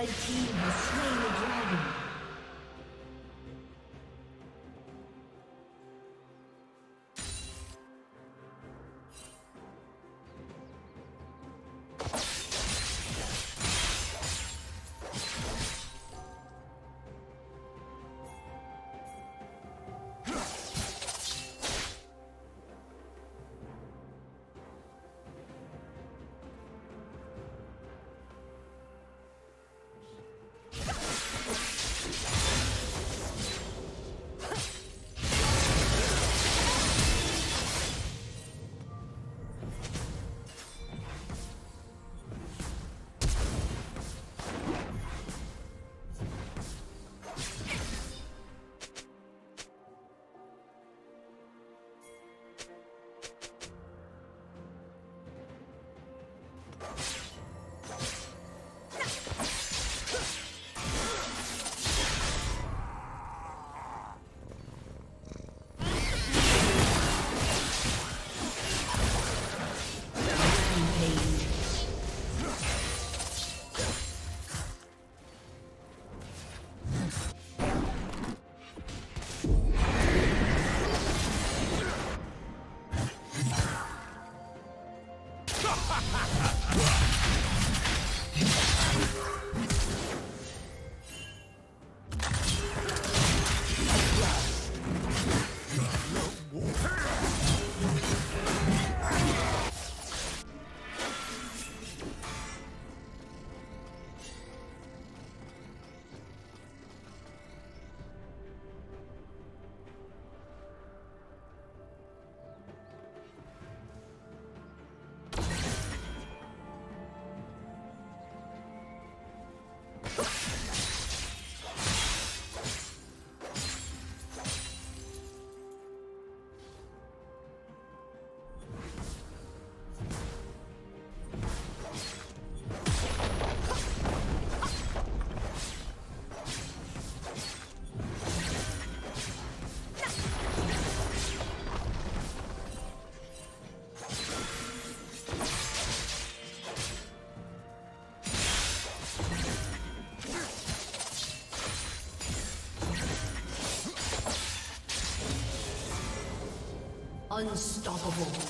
Red team Unstoppable.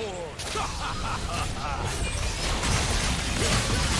Red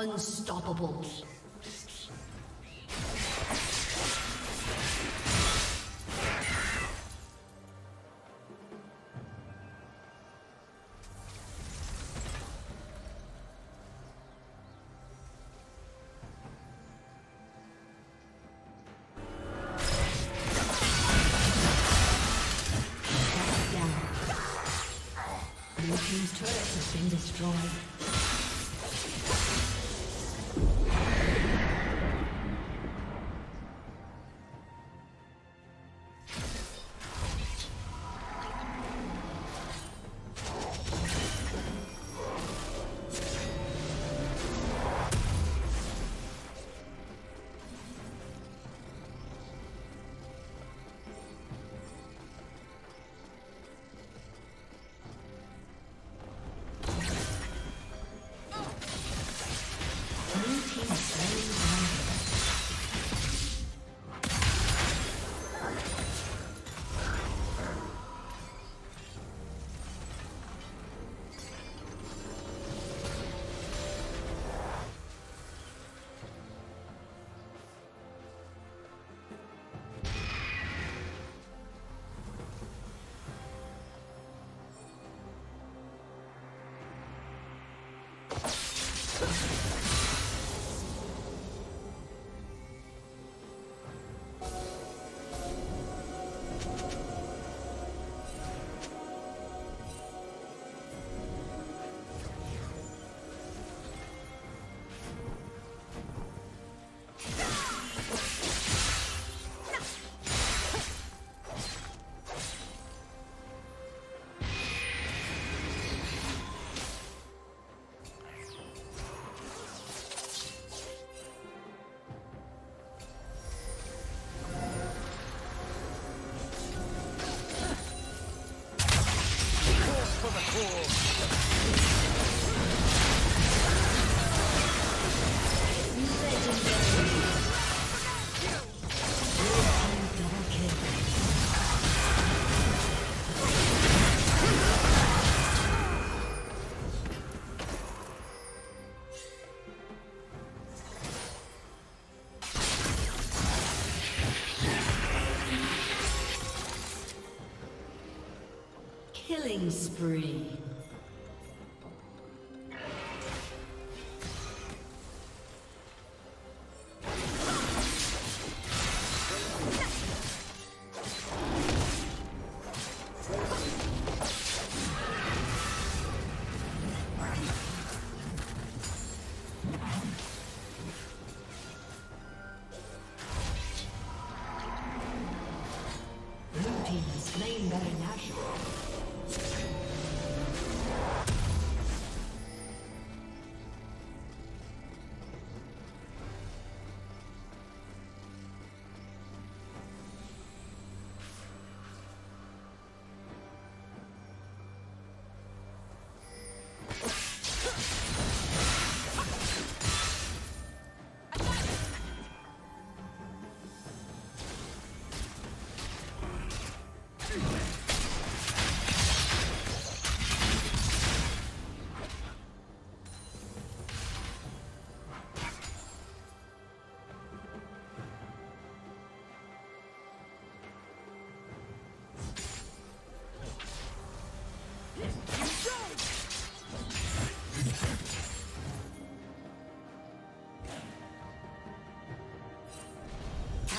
Unstoppable.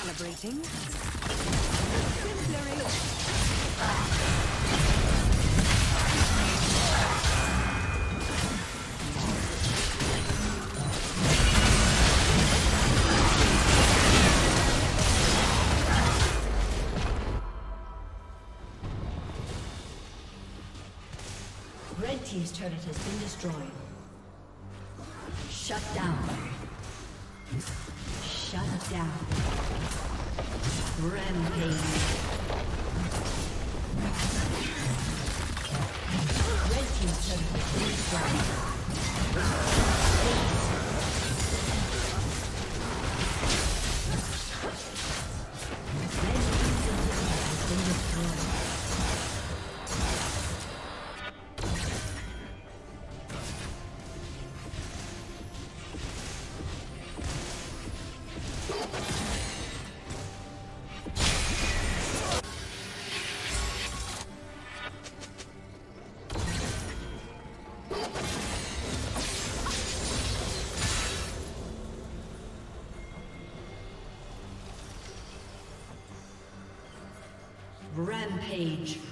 Calibrating. Red Team's turret has been destroyed. Shut down. Rampage. Rampage.